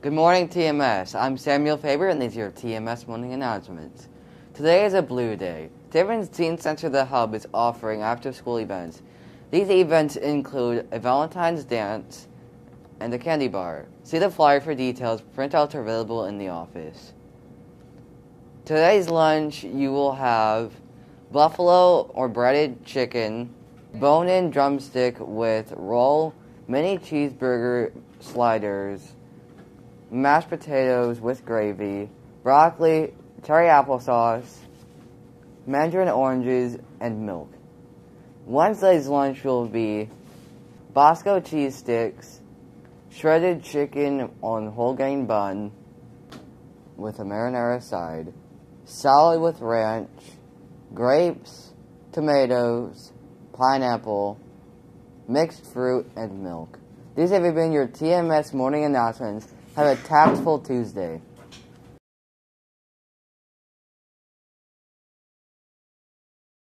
Good morning, TMS. I'm Samuel Faber, and these are your TMS morning announcements. Today is a blue day. Tiverton's Teen Center The Hub is offering after school events. These events include a Valentine's dance and a candy bar. See the flyer for details. Printouts are available in the office. Today's lunch, you will have buffalo or breaded chicken, bone in drumstick with roll, mini cheeseburger sliders, mashed potatoes with gravy, broccoli, cherry applesauce, mandarin oranges, and milk. Wednesday's lunch will be Bosco cheese sticks, shredded chicken on whole grain bun with a marinara side, salad with ranch, grapes, tomatoes, pineapple, mixed fruit, and milk. These have been your TMS morning announcements. Have a tactful Tuesday.